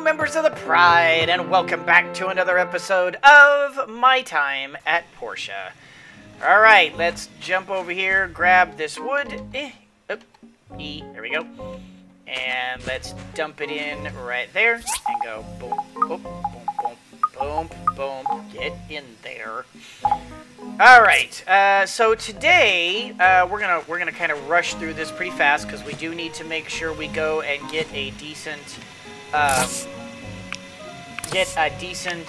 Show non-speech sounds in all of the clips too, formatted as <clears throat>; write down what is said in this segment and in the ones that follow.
members of the Pride, and welcome back to another episode of My Time at Portia. Alright, let's jump over here, grab this wood. Eh, E, there we go. And let's dump it in right there, and go boom, boom, boom, boom, boom, boom. Get in there. All right. Uh, so today uh, we're gonna we're gonna kind of rush through this pretty fast because we do need to make sure we go and get a decent um, get a decent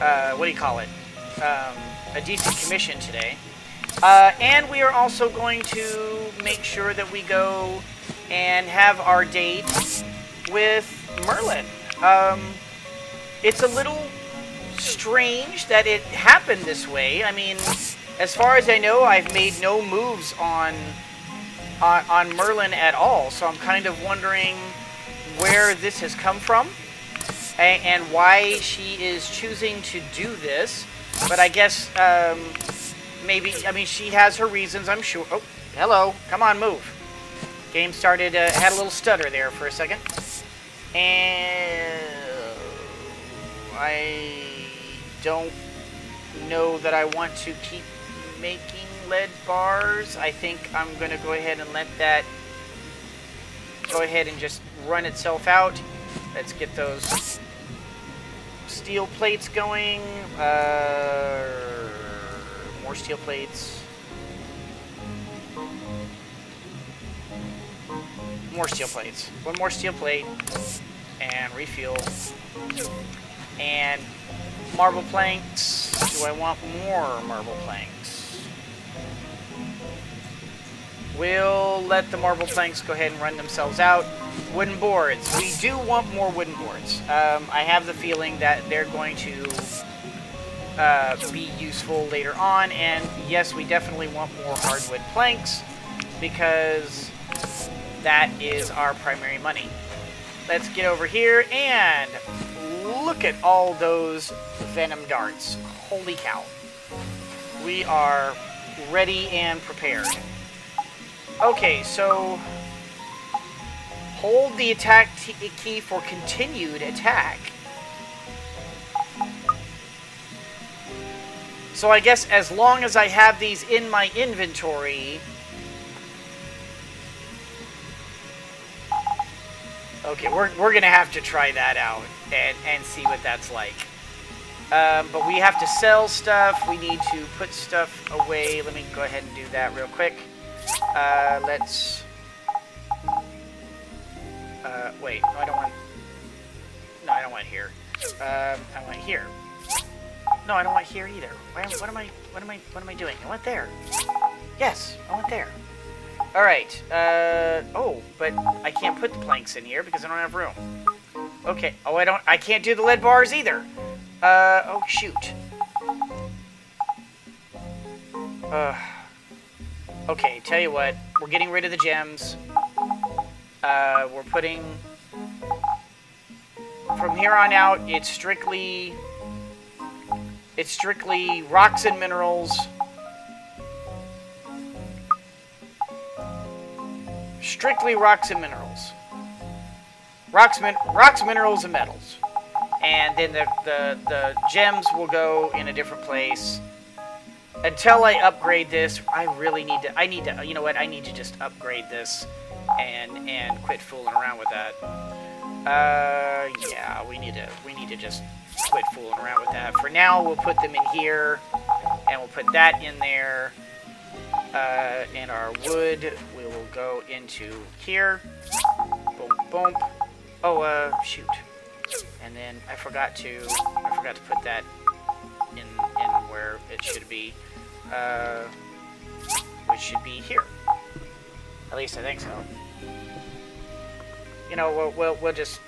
uh, what do you call it? Um, a decent commission today. Uh, and we are also going to make sure that we go and have our date with Merlin. Um, it's a little strange that it happened this way. I mean, as far as I know, I've made no moves on on, on Merlin at all. So I'm kind of wondering where this has come from and, why she is choosing to do this. But I guess um, maybe, I mean, she has her reasons, I'm sure. Oh, hello. Come on, move. Game started, uh, had a little stutter there for a second. And I don't know that I want to keep making lead bars. I think I'm going to go ahead and let that go ahead and just run itself out. Let's get those steel plates going. Uh, more steel plates. More steel plates. One more steel plate. And refuel. And marble planks. Do I want more marble planks? We'll let the marble planks go ahead and run themselves out. Wooden boards. We do want more wooden boards. Um, I have the feeling that they're going to uh, be useful later on. And yes, we definitely want more hardwood planks because that is our primary money. Let's get over here and look at all those venom darts. Holy cow. We are ready and prepared. Okay, so hold the attack key for continued attack. So I guess as long as I have these in my inventory... Okay, we're, we're to have to try that out and, and see what that's like. Um, but we have to sell stuff. We need to put stuff away. Let me go ahead and do that real quick. Uh, let's... Uh, wait. No, I don't want... No, I don't want here. Um, I want here. No, I don't want here either. What, what am I... What am I... What am I doing? I want there. Yes, I want there. All right. Uh, oh, but I can't put the planks in here because I don't have room. Okay. Oh, I don't... I can't do the lead bars either. Uh, oh, shoot. Uh... Okay, tell you what, we're getting rid of the gems. Uh, we're putting... From here on out, it's strictly... It's strictly rocks and minerals. Strictly rocks and minerals. Rocks, min rocks, minerals, and metals. And then the, the, the gems will go in a different place until I upgrade this, I really need to, I need to, you know what, I need to just upgrade this and, and quit fooling around with that. Uh, yeah, we need to, we need to just quit fooling around with that. For now, we'll put them in here, and we'll put that in there. Uh, and our wood, we will go into here. Boom, boom. Oh, uh, shoot. And then I forgot to, I forgot to put that in, it should be uh, which should be here. At least I think so. You know, we'll, we'll, we'll just,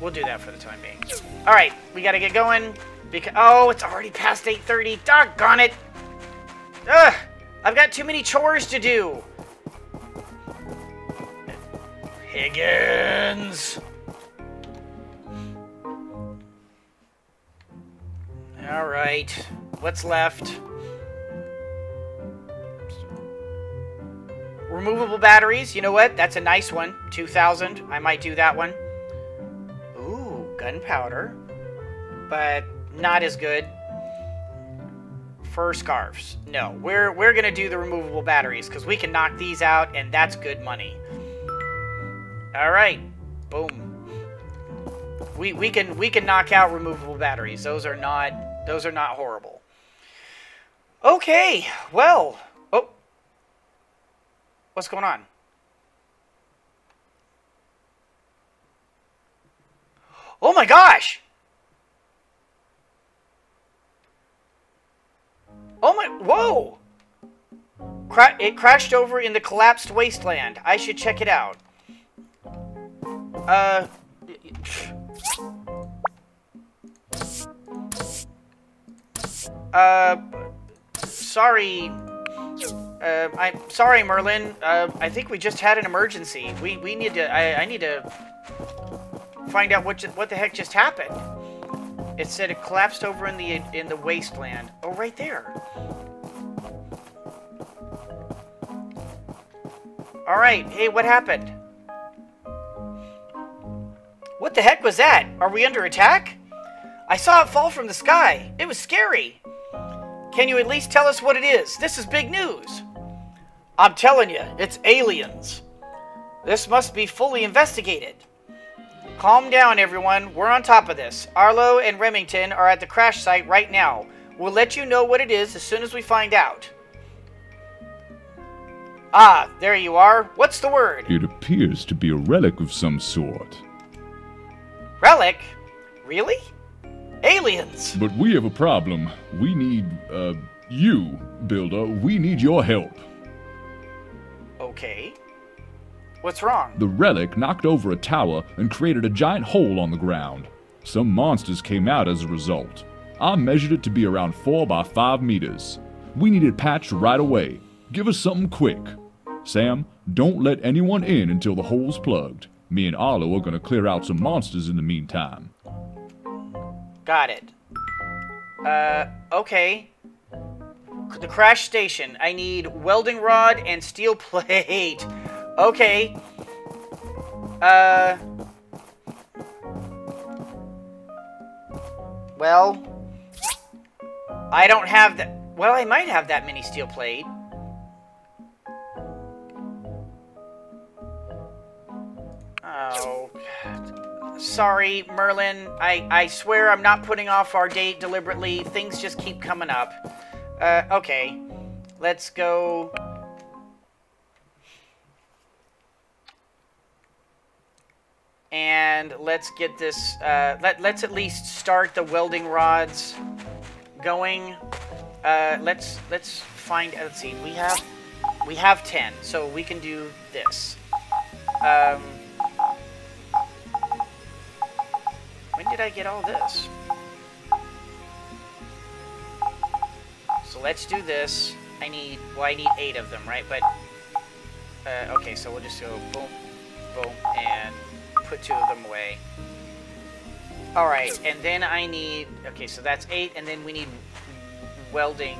we'll do that for the time being. All right, we got to get going. Because, oh, it's already past 8.30. Doggone it. Ugh, I've got too many chores to do. Higgins. All right, what's left? Removable batteries, you know what? That's a nice one. 2,000. I might do that one. Ooh, gunpowder, but not as good. Fur scarves. No, we're we're gonna do the removable batteries because we can knock these out, and that's good money. All right, boom. We we can we can knock out removable batteries. Those are not those are not horrible. Okay, well, oh, what's going on? Oh my gosh! Oh my, whoa! Cra it crashed over in the collapsed wasteland. I should check it out. Uh... Uh... Sorry... Uh, I'm sorry, Merlin. Uh, I think we just had an emergency. We we need to. I, I need to find out what what the heck just happened. It said it collapsed over in the in the wasteland. Oh, right there. All right. Hey, what happened? What the heck was that? Are we under attack? I saw it fall from the sky. It was scary. Can you at least tell us what it is? This is big news. I'm telling you, it's aliens. This must be fully investigated. Calm down, everyone. We're on top of this. Arlo and Remington are at the crash site right now. We'll let you know what it is as soon as we find out. Ah, there you are. What's the word? It appears to be a relic of some sort. Relic? Really? Aliens! But we have a problem. We need, uh, you, Builder. We need your help. Okay. What's wrong? The relic knocked over a tower and created a giant hole on the ground. Some monsters came out as a result. I measured it to be around 4 by 5 meters. We need it patched right away. Give us something quick. Sam, don't let anyone in until the hole's plugged. Me and Arlo are gonna clear out some monsters in the meantime. Got it. Uh, okay. The crash station. I need welding rod and steel <laughs> plate. Okay. Uh... Well... I don't have that... Well, I might have that mini steel plate. Oh... Sorry, Merlin. I, I swear I'm not putting off our date deliberately. Things just keep coming up. Uh, okay. Let's go... and let's get this, uh, let, let's at least start the welding rods going. Uh, let's, let's find, let's see, we have, we have 10, so we can do this. Um, when did I get all this? So let's do this. I need, well, I need eight of them, right? But, uh, okay, so we'll just go boom, boom, and put two of them away. Alright, and then I need... Okay, so that's eight, and then we need welding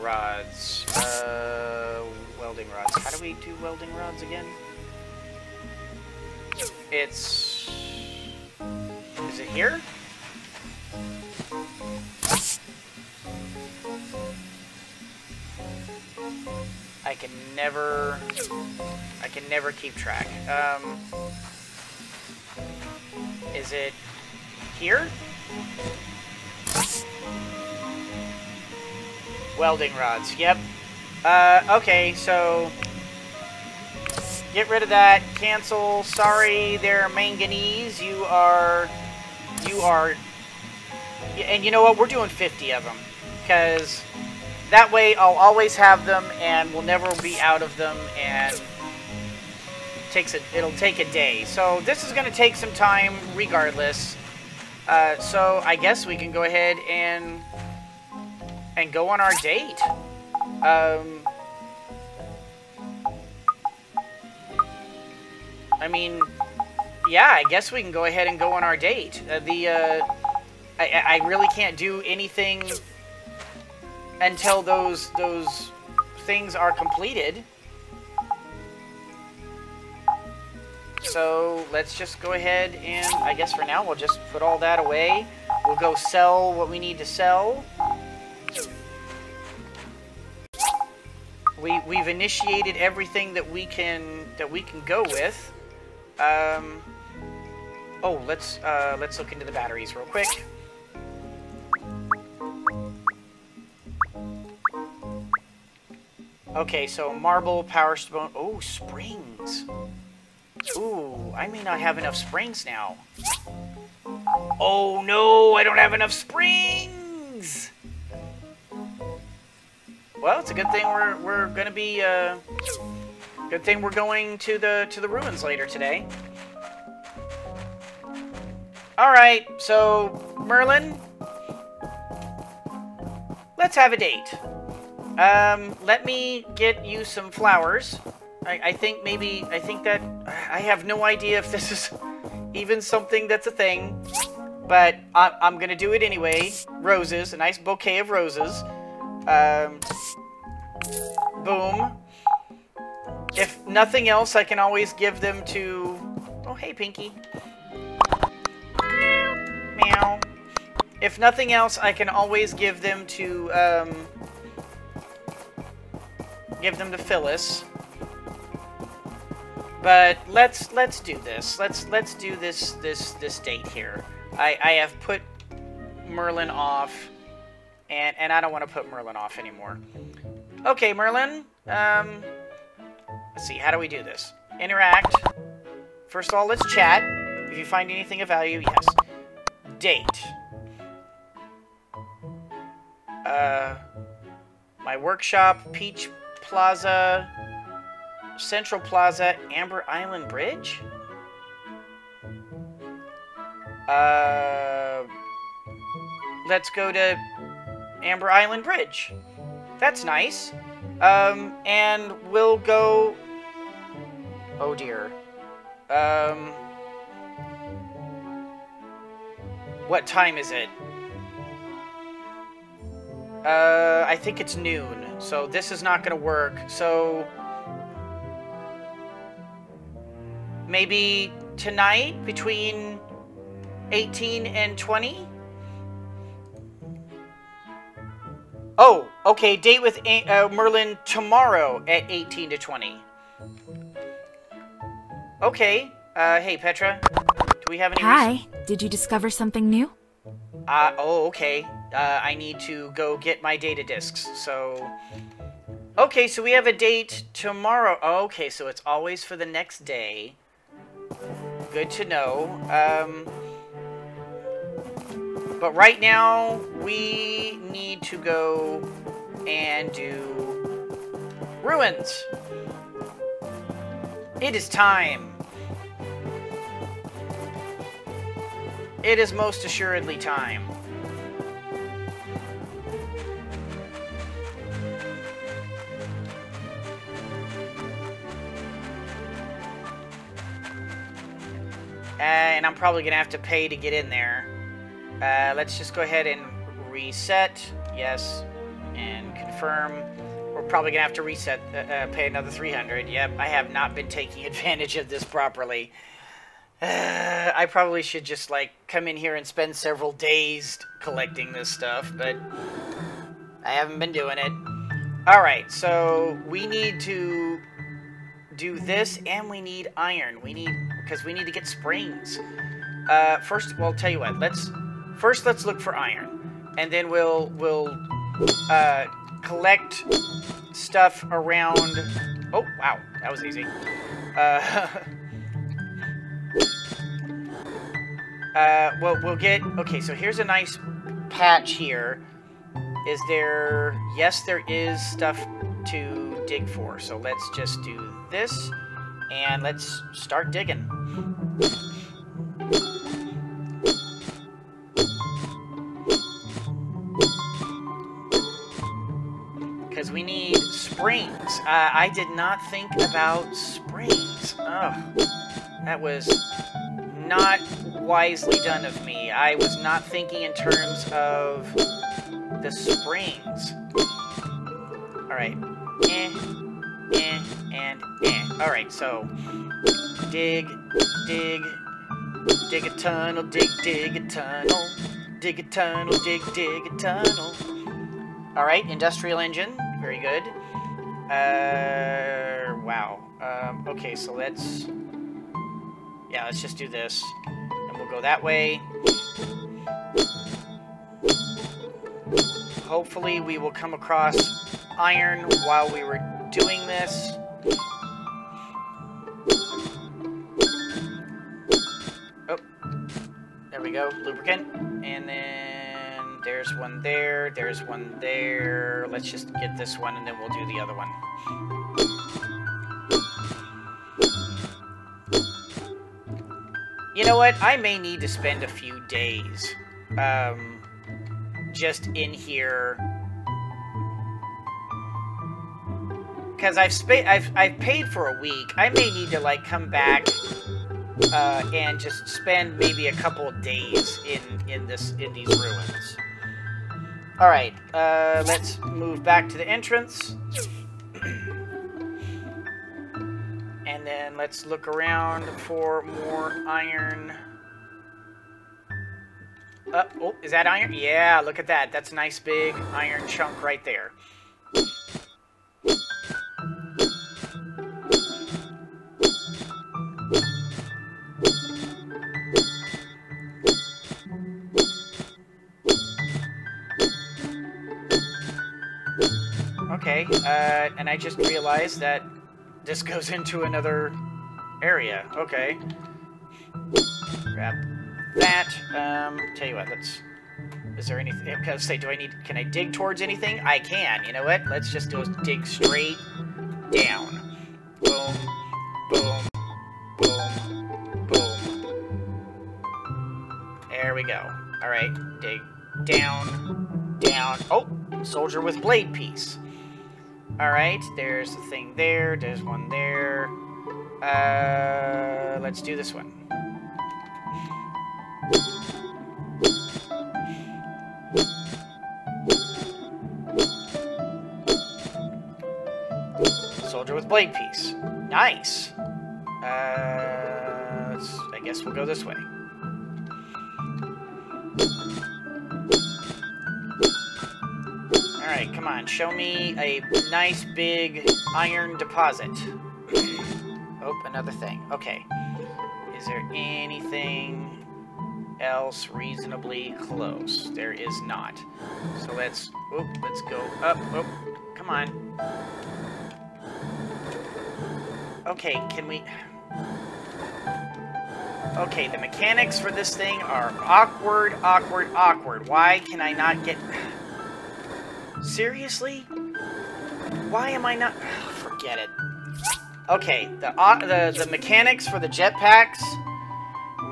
rods. Uh, welding rods. How do we do welding rods again? It's... Here? I can never... I can never keep track. Um... Is it here? Welding rods, yep. Uh, okay, so... Get rid of that. Cancel. Sorry, they're manganese. You are... You are... And you know what? We're doing 50 of them. Because that way I'll always have them and we'll never be out of them and takes a, it'll take a day. So this is going to take some time regardless. Uh, so I guess we can go ahead and and go on our date. Um, I mean, yeah, I guess we can go ahead and go on our date. Uh, the uh, I, I really can't do anything until those those things are completed. so let's just go ahead and I guess for now we'll just put all that away. We'll go sell what we need to sell. We we've initiated everything that we can that we can go with. Um, oh, let's uh, let's look into the batteries real quick. Okay, so marble, power stone. Oh, springs. Ooh, I may not have enough springs now. Oh no, I don't have enough springs! Well, it's a good thing we're we're gonna be uh good thing we're going to the to the ruins later today. Alright, so Merlin Let's have a date. Um, let me get you some flowers. I, I think maybe, I think that, I have no idea if this is even something that's a thing, but I, I'm gonna do it anyway. Roses, a nice bouquet of roses. Um, boom. If nothing else, I can always give them to, oh hey Pinky. Meow. If nothing else, I can always give them to, um, give them to Phyllis. But let's let's do this. Let's let's do this this this date here. I I have put Merlin off, and and I don't want to put Merlin off anymore. Okay, Merlin. Um, let's see. How do we do this? Interact. First of all, let's chat. If you find anything of value, yes. Date. Uh, my workshop, Peach Plaza, Central Plaza, Amber Island Bridge? Uh, let's go to Amber Island Bridge. That's nice. Um, and we'll go... Oh dear. Um... What time is it? Uh, I think it's noon, so this is not gonna work. So... Maybe tonight between 18 and 20? Oh, okay, date with uh, Merlin tomorrow at 18 to 20. Okay, uh, hey Petra, we have any... Hi, did you discover something new? Uh, oh, okay. Uh, I need to go get my data disks, so... Okay, so we have a date tomorrow. Okay, so it's always for the next day. Good to know. Um, but right now, we need to go and do ruins. It is time. It is most assuredly time. Uh, and I'm probably going to have to pay to get in there. Uh, let's just go ahead and reset. Yes. And confirm. We're probably going to have to reset, uh, uh, pay another 300. Yep, I have not been taking <laughs> advantage of this properly. <sighs> I probably should just, like, come in here and spend several days collecting this stuff, but I haven't been doing it. Alright, so we need to do this, and we need iron. We need because we need to get springs. Uh, first, well, tell you what. Let's first let's look for iron, and then we'll we'll uh, collect stuff around. Oh wow, that was easy. Uh, <laughs> uh, well, we'll get. Okay, so here's a nice patch here. Is there? Yes, there is stuff to dig for. So let's just do this, and let's start digging. Because we need springs. Uh, I did not think about springs. Oh, that was not wisely done of me. I was not thinking in terms of the springs. Alright. Eh, eh, and eh. Alright, so dig, dig, dig a tunnel, dig, dig a tunnel, dig a tunnel, dig, dig a tunnel. Alright, industrial engine, very good. Uh, wow. Um, okay, so let's, yeah, let's just do this. We'll go that way. Hopefully we will come across iron while we were doing this. Oh, there we go, lubricant. And then there's one there, there's one there. Let's just get this one and then we'll do the other one. You know what? I may need to spend a few days um, just in here because I've I've I've paid for a week. I may need to like come back uh, and just spend maybe a couple days in in this in these ruins. All right, uh, let's move back to the entrance, let's look around for more iron. Uh, oh, is that iron? Yeah, look at that. That's a nice big iron chunk right there. Okay, uh, and I just realized that this goes <laughs> into another area. Okay. Grab that. Um, tell you what, let's... Is there anything... I'm say, do I need... Can I dig towards anything? I can. You know what? Let's just do dig straight down. Boom. Boom. Boom. Boom. There we go. Alright, dig down. Down. Oh! Soldier with blade piece. Alright, there's a thing there, there's one there. Uh, let's do this one. Soldier with blade piece. Nice. Uh, I guess we'll go this way. Alright, come on. Show me a nice big iron deposit. Oh, another thing. Okay. Is there anything else reasonably close? There is not. So let's... Oop, let's go up. Oh, come on. Okay, can we... Okay, the mechanics for this thing are awkward, awkward, awkward. Why can I not get... Seriously? Why am I not... <sighs> Forget it. Okay, the, uh, the, the mechanics for the jetpacks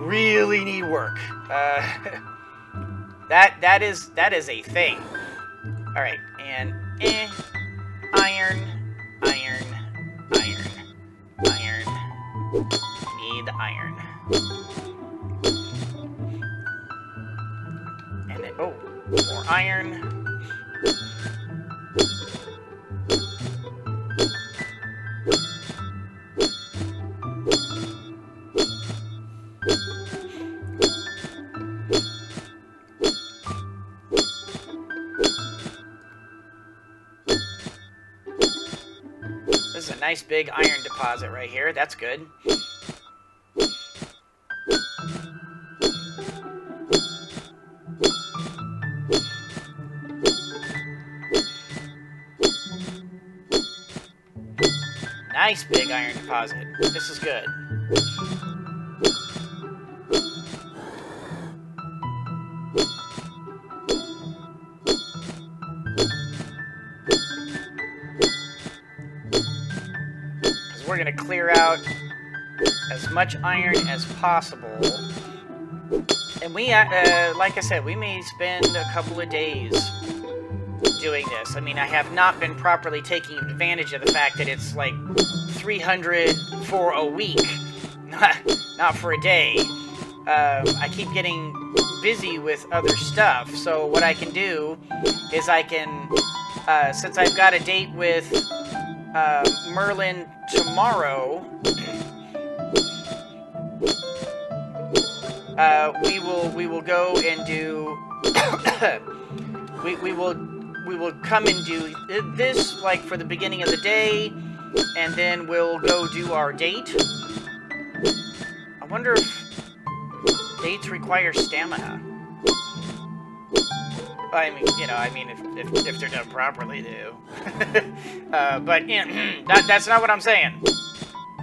really need work. Uh, <laughs> that that is that is a thing. All right, and eh, iron, iron, iron, iron. Need iron. And then oh, more iron. Big iron deposit right here. That's good. Nice big iron deposit. This is good. We're going to clear out as much iron as possible. And we, uh, uh, like I said, we may spend a couple of days doing this. I mean, I have not been properly taking advantage of the fact that it's like 300 for a week, <laughs> not, not for a day. Um, I keep getting busy with other stuff, so what I can do is I can, uh, since I've got a date with uh, Merlin tomorrow, uh, we will we will go and do <coughs> we we will we will come and do this like for the beginning of the day, and then we'll go do our date. I wonder if dates require stamina. I mean, you know, I mean, if, if, if they're done properly, do. <laughs> uh, but you <clears throat> know, that, that's not what I'm saying.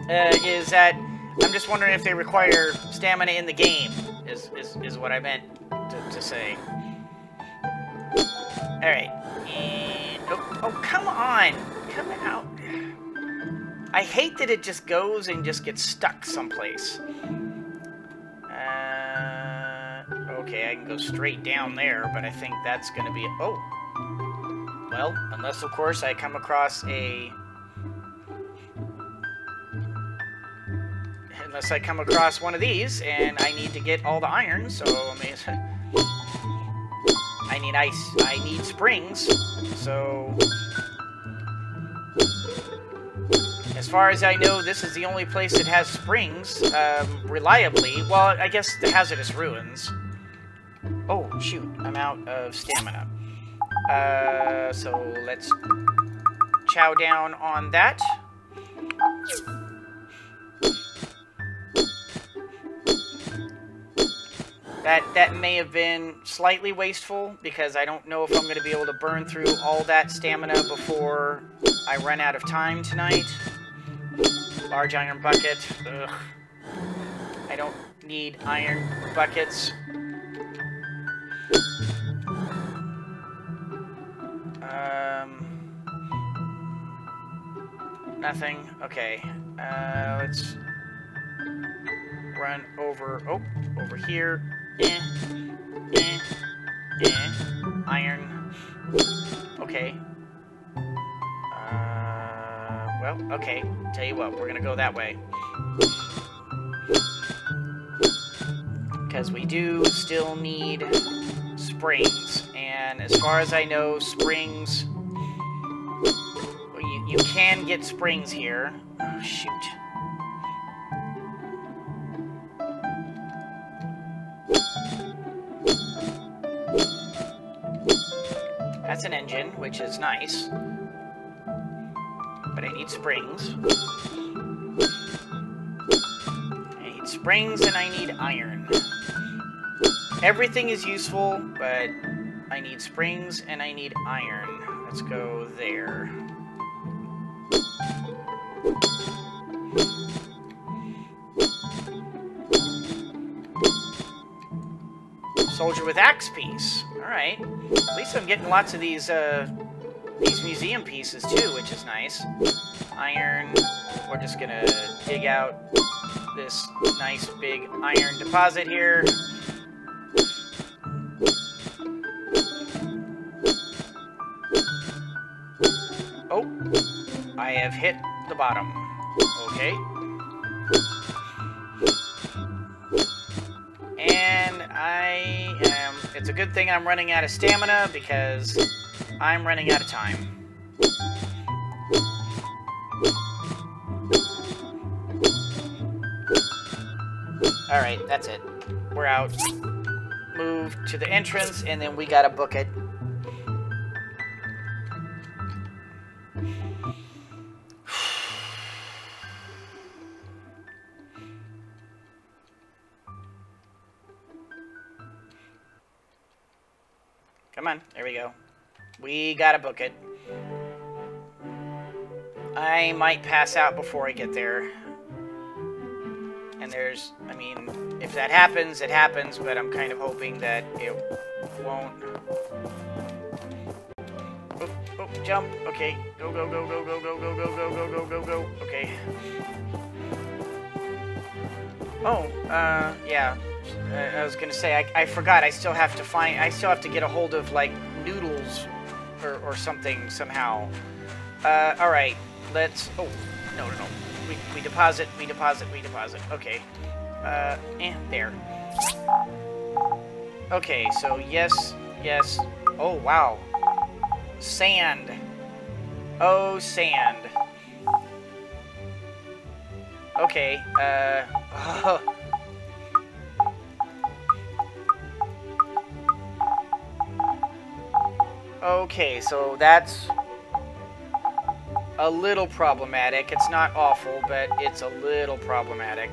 Uh, is that I'm just wondering if they require stamina in the game, is, is, is what I meant to, to say. Alright. And... Oh, oh, come on! Come out. I hate that it just goes and just gets stuck someplace. Okay, I can go straight down there, but I think that's going to be... Oh! Well, unless, of course, I come across a... Unless I come across one of these, and I need to get all the iron, so, I mean... I need ice. I need springs, so... As far as I know, this is the only place that has springs, um, reliably. Well, I guess the Hazardous Ruins. Oh, shoot. I'm out of stamina. Uh, so let's chow down on that. That, that may have been slightly wasteful, because I don't know if I'm going to be able to burn through all that stamina before I run out of time tonight. Large iron bucket. Ugh. I don't need iron buckets. Um, nothing. Okay. Uh, let's run over. Oh, over here. Eh. Eh. Eh. Iron. Okay. Uh, well, okay. Tell you what, we're gonna go that way. Because we do still need springs. And as far as I know, springs... You, you can get springs here. Oh, shoot. That's an engine, which is nice. But I need springs. I need springs and I need iron. Everything is useful, but I need springs and I need iron. Let's go there. Soldier with axe piece. Alright. At least I'm getting lots of these, uh, these museum pieces too, which is nice. Iron. We're just gonna dig out this nice big iron deposit here. Have hit the bottom. Okay. And I am... It's a good thing I'm running out of stamina because I'm running out of time. Alright, that's it. We're out. Move to the entrance, and then we gotta book it. Come on, there we go. We gotta book it. I might pass out before I get there. And there's, I mean, if that happens, it happens, but I'm kind of hoping that it won't. Oh, oh, jump. Okay. Go, go, go, go, go, go, go, go, go, go, go, go, go. Okay. Oh, uh, yeah. I was gonna say, I, I forgot, I still have to find, I still have to get a hold of, like, noodles or, or something somehow. Uh, alright, let's, oh, no, no, no. We, we deposit, we deposit, we deposit. Okay. Uh, and there. Okay, so yes, yes. Oh, wow. Sand. Oh, sand. Okay, uh... <laughs> Okay, so that's a little problematic. It's not awful, but it's a little problematic.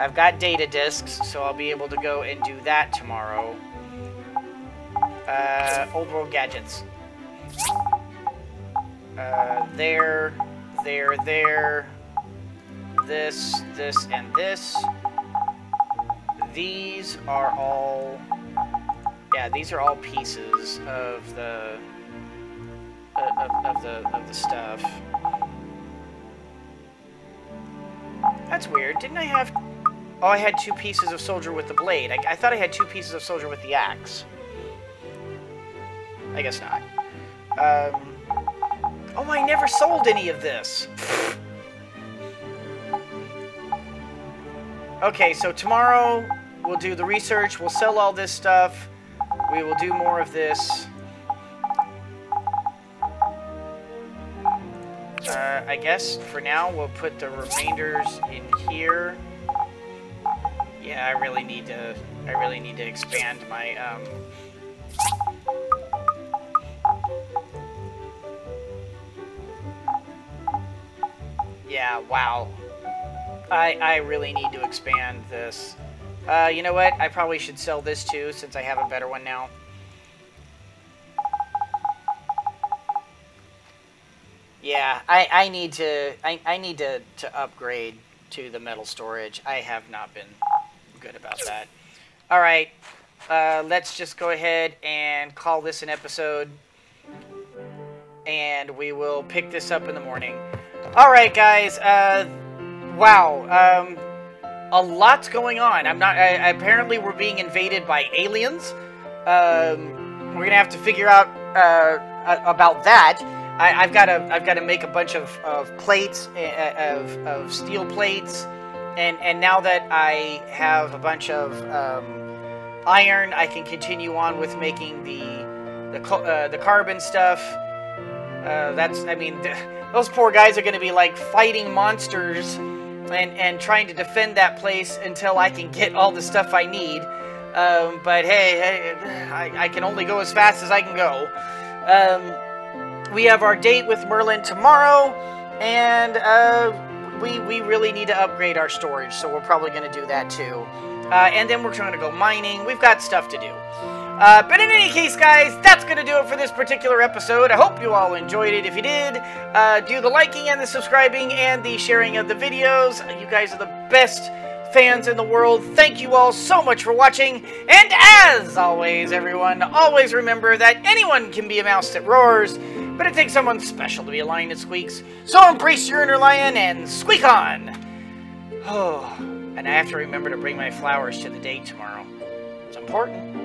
I've got data disks, so I'll be able to go and do that tomorrow. Uh, old world gadgets. Uh, there, there, there. This, this, and this. These are all... Yeah, these are all pieces of the... Of, of the, of the stuff. That's weird. Didn't I have... Oh, I had two pieces of soldier with the blade. I, I thought I had two pieces of soldier with the axe. I guess not. Um, oh, I never sold any of this. okay, so tomorrow we'll do the research. We'll sell all this stuff. We will do more of this. Uh, I guess for now we'll put the remainders in here. Yeah, I really need to. I really need to expand my um, Yeah, wow. I, I really need to expand this. Uh, you know what? I probably should sell this too, since I have a better one now. Yeah, I, I need to I, I need to, to upgrade to the metal storage. I have not been good about that. Alright, uh, let's just go ahead and call this an episode. And we will pick this up in the morning. Alright, guys. Uh, wow. Um, a lot's going on. I'm not... I, apparently, we're being invaded by aliens. Um, we're gonna have to figure out uh, about that. I, have got to I've got to make a bunch of, of plates of, of steel plates, and and now that I have a bunch of um, iron, I can continue on with making the the uh, the carbon stuff. Uh, that's I mean. <laughs> Those poor guys are to be like fighting monsters and, and trying to defend that place until I can get all the stuff I need. Um, but hey, hey I, I, can only go as fast as I can go. Um, we have our date with Merlin tomorrow, and uh, we, we really need to upgrade our storage, so we're probably going to do that too. Uh, and then we're going to go mining. We've got stuff to do. Uh, but in any case, guys, that's going to do it for this particular episode. I hope you all enjoyed it. If you did, uh, do the liking and the subscribing and the sharing of the videos. You guys are the best fans in the world. Thank you all so much for watching. And as always, everyone, always remember that anyone can be a mouse that roars, but it takes someone special to be a lion that squeaks. So embrace your inner lion and squeak on! Oh, <sighs> and I have to remember to bring my flowers to the date tomorrow. It's important.